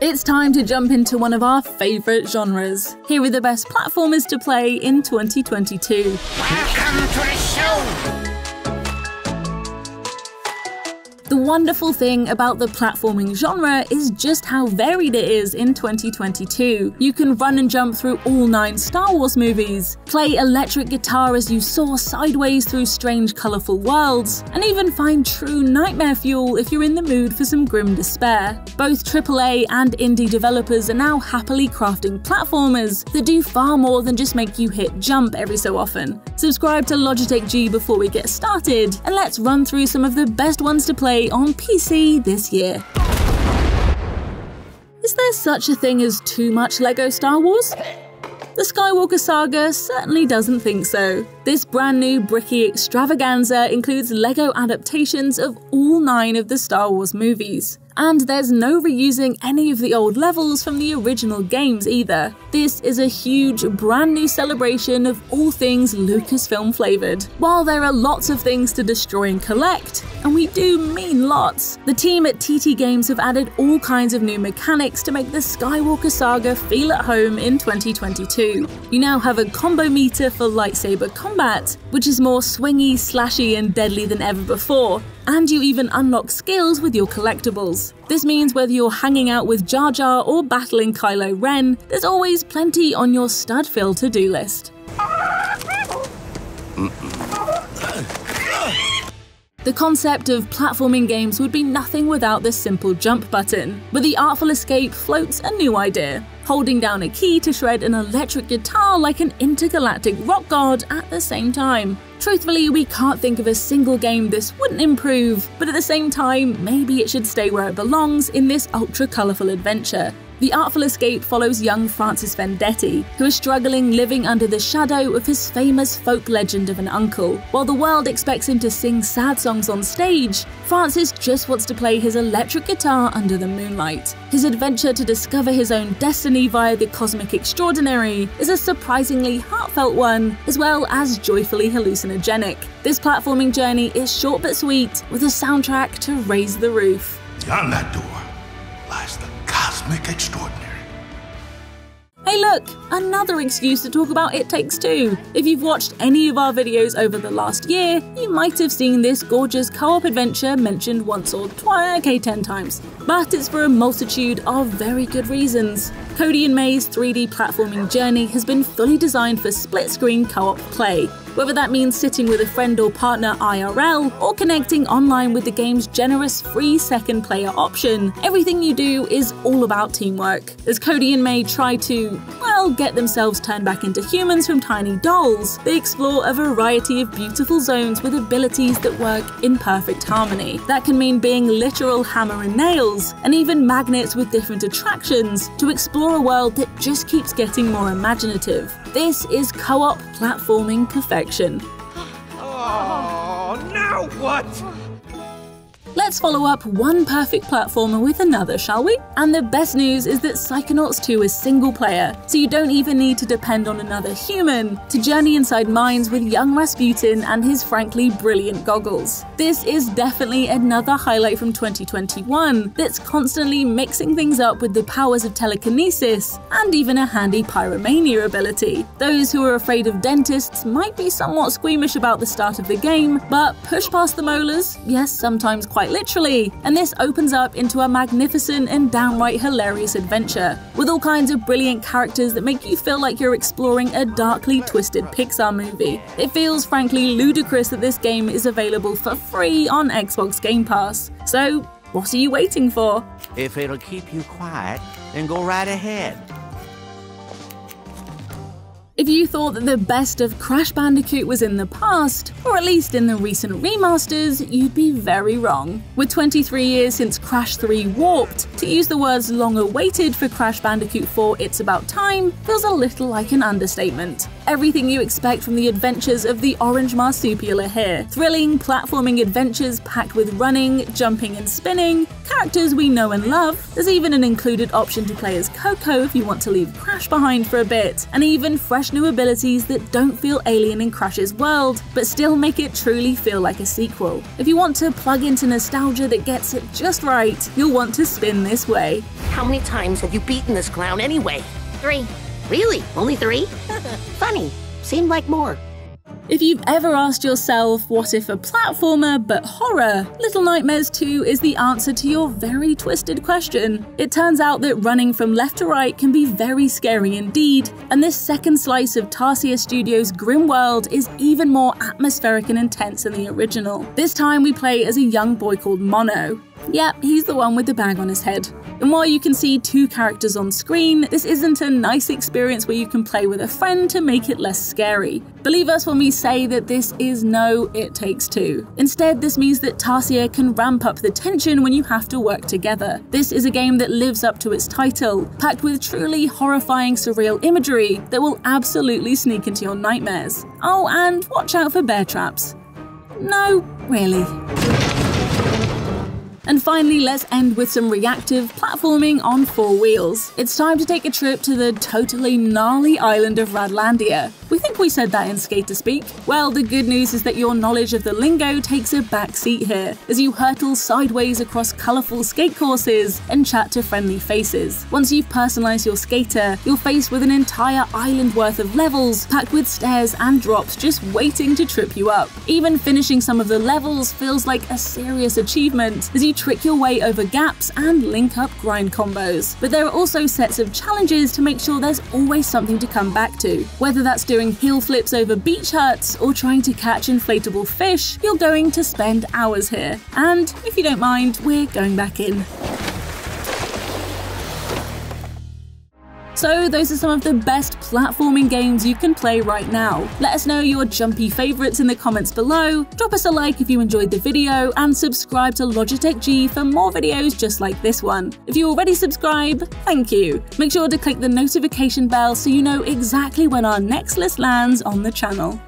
It's time to jump into one of our favourite genres. Here are the best platformers to play in 2022. Welcome to the show! Wonderful thing about the platforming genre is just how varied it is in 2022. You can run and jump through all nine Star Wars movies, play electric guitar as you soar sideways through strange, colourful worlds, and even find true nightmare fuel if you're in the mood for some grim despair. Both AAA and indie developers are now happily crafting platformers that do far more than just make you hit jump every so often. Subscribe to Logitech G before we get started, and let's run through some of the best ones to play on PC this year. Is there such a thing as too much LEGO Star Wars? The Skywalker Saga certainly doesn't think so. This brand new bricky extravaganza includes LEGO adaptations of all nine of the Star Wars movies and there's no reusing any of the old levels from the original games either. This is a huge, brand new celebration of all things Lucasfilm flavoured. While there are lots of things to destroy and collect, and we do mean lots, the team at TT Games have added all kinds of new mechanics to make the Skywalker Saga feel at home in 2022. You now have a combo meter for lightsaber combat, which is more swingy, slashy, and deadly than ever before, and you even unlock skills with your collectibles. This means whether you're hanging out with Jar Jar or battling Kylo Ren, there's always plenty on your stud fill to do list. The concept of platforming games would be nothing without this simple jump button, but the Artful Escape floats a new idea holding down a key to shred an electric guitar like an intergalactic rock god at the same time. Truthfully, we can't think of a single game this wouldn't improve, but at the same time, maybe it should stay where it belongs in this ultra colourful adventure. The Artful Escape follows young Francis Vendetti, who is struggling living under the shadow of his famous folk legend of an uncle. While the world expects him to sing sad songs on stage, Francis just wants to play his electric guitar under the moonlight. His adventure to discover his own destiny via the cosmic extraordinary is a surprisingly heartfelt one, as well as joyfully hallucinogenic. This platforming journey is short but sweet, with a soundtrack to raise the roof. Beyond that door lies the cosmic extraordinary. Hey look, another excuse to talk about It Takes Two. If you've watched any of our videos over the last year, you might have seen this gorgeous co-op adventure mentioned once or twice, okay, ten times. But it's for a multitude of very good reasons. Cody and May's 3D platforming journey has been fully designed for split-screen co-op play, whether that means sitting with a friend or partner IRL, or connecting online with the game's generous free second player option. Everything you do is all about teamwork. As Cody and May try to, well, get themselves turned back into humans from tiny dolls, they explore a variety of beautiful zones with abilities that work in perfect harmony. That can mean being literal hammer and nails, and even magnets with different attractions to explore a world that just keeps getting more imaginative. This is co-op platforming perfection. Oh, now what? Let's follow up one perfect platformer with another, shall we? And the best news is that Psychonauts 2 is single player, so you don't even need to depend on another human to journey inside minds with young Razputin and his frankly brilliant goggles. This is definitely another highlight from 2021 that's constantly mixing things up with the powers of telekinesis and even a handy pyromania ability. Those who are afraid of dentists might be somewhat squeamish about the start of the game, but push past the molars, yes, sometimes quite quite literally, and this opens up into a magnificent and downright hilarious adventure, with all kinds of brilliant characters that make you feel like you're exploring a darkly twisted Pixar movie. It feels frankly ludicrous that this game is available for free on Xbox Game Pass, so what are you waiting for? If it'll keep you quiet, then go right ahead. If you thought that the best of Crash Bandicoot was in the past, or at least in the recent remasters, you'd be very wrong. With 23 years since Crash 3 Warped, to use the words long awaited for Crash Bandicoot 4 It's About Time feels a little like an understatement. Everything you expect from the adventures of the Orange Marsupial are here. Thrilling, platforming adventures packed with running, jumping, and spinning, characters we know and love. There's even an included option to play as Coco if you want to leave Crash behind for a bit, and even fresh new abilities that don't feel alien in Crash's world, but still make it truly feel like a sequel. If you want to plug into nostalgia that gets it just right, you'll want to spin this way. How many times have you beaten this clown anyway? Three. Really? Only three? Funny. Seemed like more. If you've ever asked yourself, what if a platformer but horror, Little Nightmares 2 is the answer to your very twisted question. It turns out that running from left to right can be very scary indeed, and this second slice of Tarsier Studios' grim world is even more atmospheric and intense than the original. This time we play as a young boy called Mono. Yep, he's the one with the bag on his head. And while you can see two characters on screen, this isn't a nice experience where you can play with a friend to make it less scary. Believe us when we say that this is no It Takes Two. Instead, this means that Tarsier can ramp up the tension when you have to work together. This is a game that lives up to its title, packed with truly horrifying surreal imagery that will absolutely sneak into your nightmares. Oh, and watch out for bear traps. No, really. And finally, let's end with some reactive platforming on four wheels. It's time to take a trip to the totally gnarly island of Radlandia. We we said that in Skater speak. Well, the good news is that your knowledge of the lingo takes a back seat here, as you hurtle sideways across colourful skate courses and chat to friendly faces. Once you've personalised your skater, you're faced with an entire island worth of levels, packed with stairs and drops just waiting to trip you up. Even finishing some of the levels feels like a serious achievement, as you trick your way over gaps and link up grind combos. But there are also sets of challenges to make sure there's always something to come back to. Whether that's doing heel flips over beach huts or trying to catch inflatable fish, you're going to spend hours here. And if you don't mind, we're going back in. So those are some of the best platforming games you can play right now. Let us know your jumpy favourites in the comments below, drop us a like if you enjoyed the video, and subscribe to Logitech G for more videos just like this one. If you already subscribe, thank you. Make sure to click the notification bell so you know exactly when our next list lands on the channel.